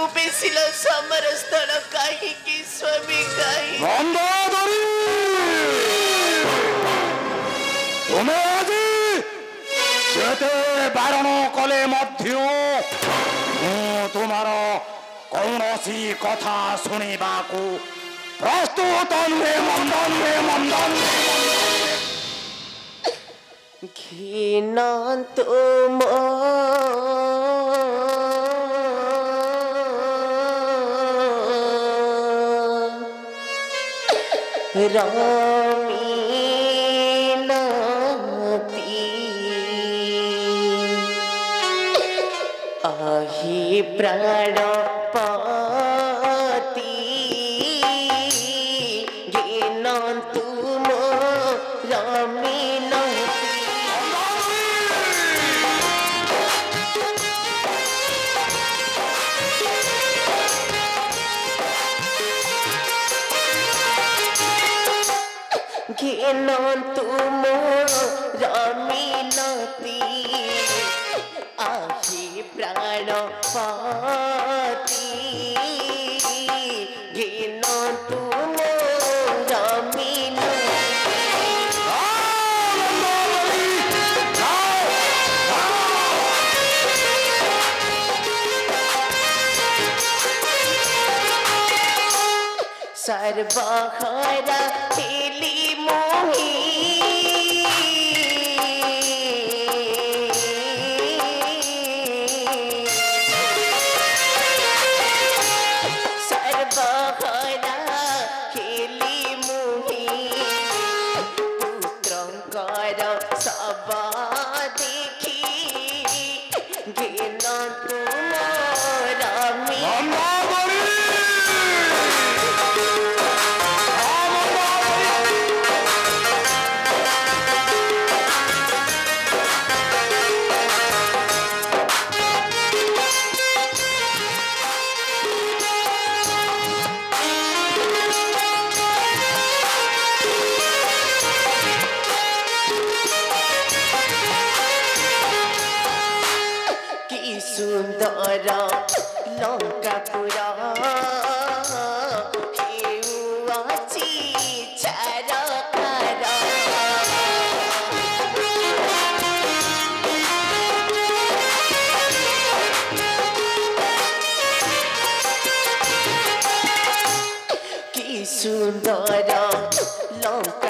ಕುಪಿಸಿಲ ಸಮರ ಸ್ಥಳ ಕಾಹಿಕಿ ಸ್ವಾಮಿ ಕಾಹಿ ତୁମେ ଆଜି ଯେତେ ବାରଣ କଲେ ମଧ୍ୟ ମୁଁ ତୁମର କୌଣସି କଥା ଶୁଣିବାକୁ ପ୍ରସ୍ତୁତ ନୁହେଁ ମନ୍ଦ ନୁହେଁ ମନ୍ଦ ଘିନ ତୁମ रामीनाती आही प्राणा না তোমার মিলতি আসি প্রাণ পাতি ঘিন তোমার মিলতি সর্বহরা सुन्दर लङ्का सुन्दर लङ्का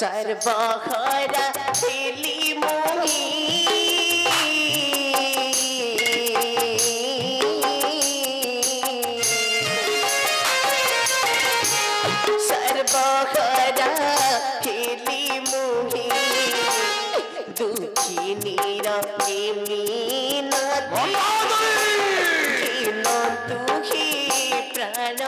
সর্বহরা দিলি মুহি সর্বহরা দিলি মুহি দুঃখিনীর প্রেমী নদী দুঃখী প্রাণ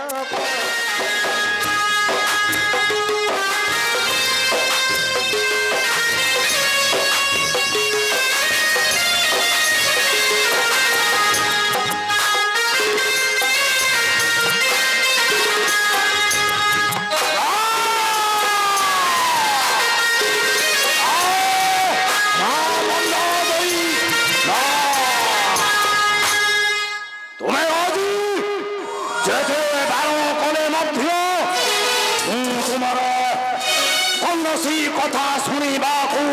କୌଣସି କଥା ଶୁଣିବାକୁ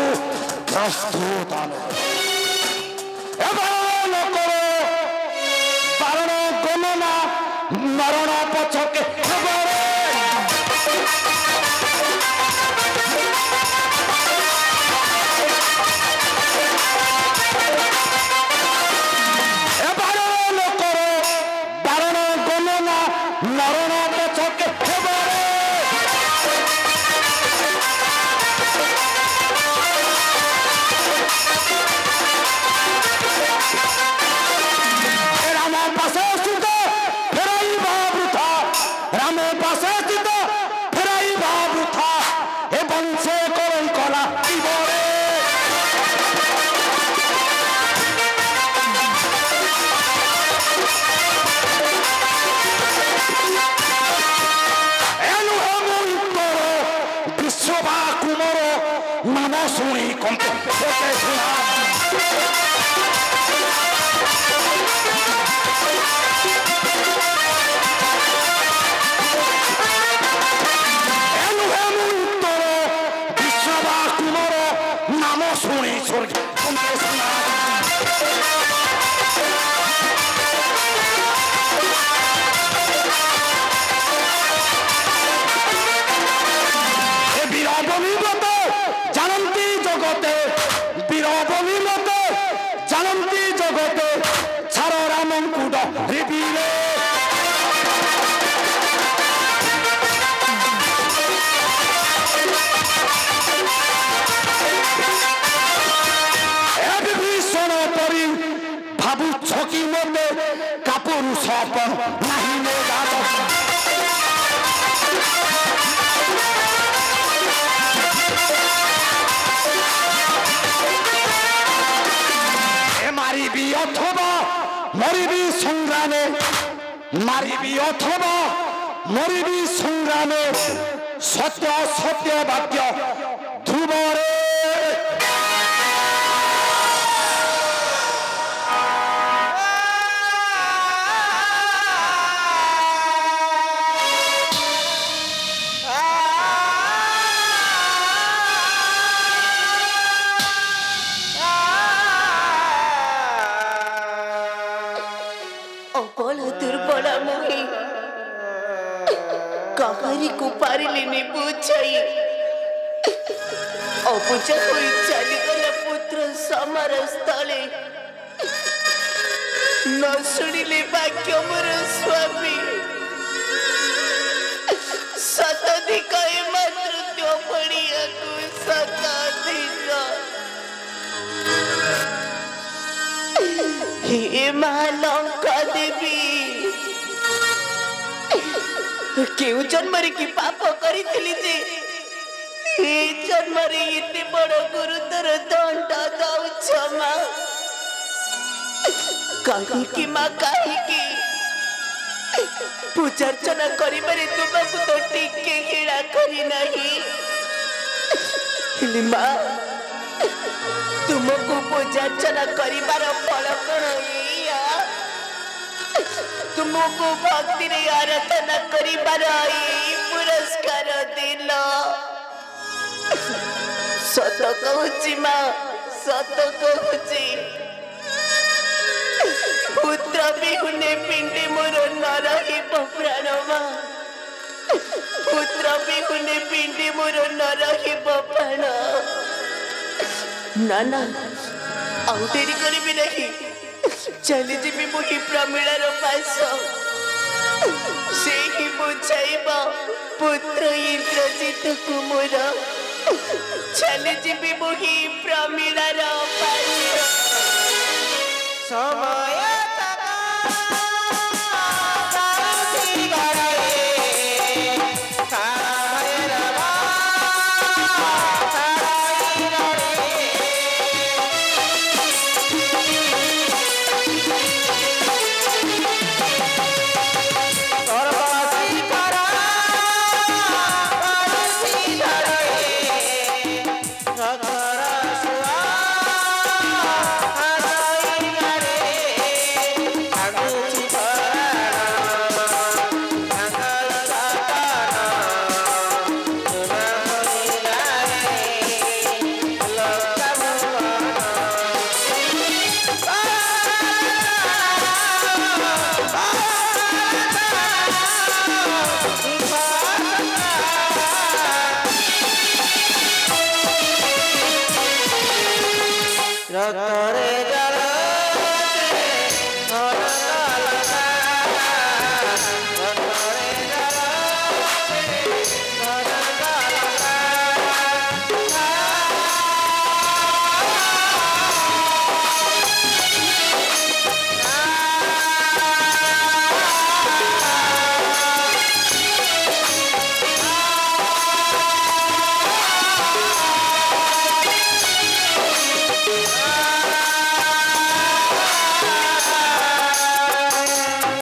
ପ୍ରସ୍ତୁତ ଏବଂ ଲୋକର ବାରଣ ଗଣନା ମରଣ শুনে স্বর্গে हकीमों में कपूर सौंप नहीं मेरा মারিবি অথবা মরিবি সংগ্রামে মারিবি অথবা মরিবি সংগ্রামে সত্য সত্য বাক্য ধ্রুব ಅಪಾಲ ದುರ್ಬಲ ಮುಹಿ କାହାରିକୁ ପାରିଲେନି ବୁଝାଇ ଅବୁଝା ହୋଇ ଚାଲିଗଲା ପୁତ୍ର ସମାର ସ୍ଥଳେ ନ ଶୁଣିଲେ ବାକ୍ୟ ମୋର ସ୍ୱାମୀ हिमालय कदेवी কেউ জন্মরে কি পাপ করেছিলি যে এই জন্মরে এতে বড় গুরুতর দণ্ড দৌছ মা কাহিকি মা কাহিকি ପୂଜାର୍ଚ୍ଚନା କରିବାରେ ତୁମକୁ ତ ଟିକେ ହେଳା କରି ନାହିଁ ହେଲେ ମା ତୁମକୁ ପୂଜାର୍ଚ୍ଚନା କରିବାର ତୁମକୁ ଭକ୍ତିରେ ଆରାଧନା କରିବାର ଏଇ ପୁରସ୍କାର ଦିନ ସତ କହୁଛି ମା ସତ କହୁଛି ପୁତ୍ର ବିହୁନେ ପିଣ୍ଡି ମୋର ନ ରହିବ ପ୍ରାଣ ମା ପୁତ୍ର ବିହୁନେ ପିଣ୍ଡି ମୋର ନ ରହିବ ପ୍ରାଣ ନା ନା ଆଉ ଡେରି କରିବି ନାହିଁ ଚାଲିଯିବି ମୁଁ ହିଁ ପ୍ରମିଳାର ପାଶ ସେ ହିଁ ବୁଝାଇବ ପୁତ୍ର ଇନ୍ଦ୍ରଜିତକୁ ମୋର ଚାଲିଯିବି ମୁଁ ହିଁ ପ୍ରମିଳାର ପାଶ ସମୟ